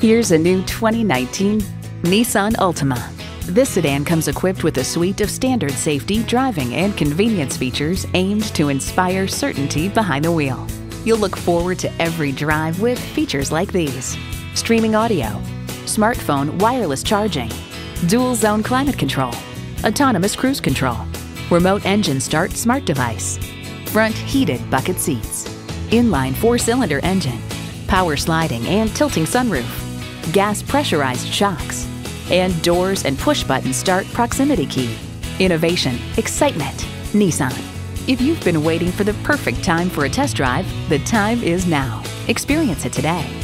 Here's a new 2019 Nissan Altima. This sedan comes equipped with a suite of standard safety, driving, and convenience features aimed to inspire certainty behind the wheel. You'll look forward to every drive with features like these. Streaming audio, smartphone wireless charging, dual zone climate control, autonomous cruise control, remote engine start smart device, front heated bucket seats, inline four cylinder engine, power sliding and tilting sunroof, gas pressurized shocks, and doors and push button start proximity key. Innovation, excitement, Nissan. If you've been waiting for the perfect time for a test drive, the time is now. Experience it today.